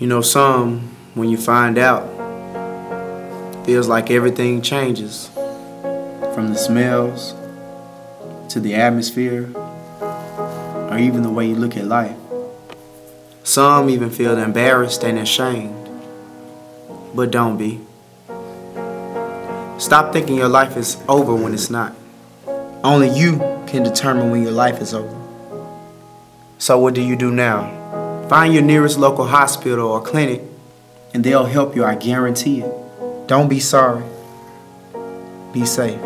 You know, some, when you find out, feels like everything changes. From the smells to the atmosphere, or even the way you look at life. Some even feel embarrassed and ashamed. But don't be. Stop thinking your life is over when it's not. Only you can determine when your life is over. So what do you do now? Find your nearest local hospital or clinic and they'll help you, I guarantee it. Don't be sorry. Be safe.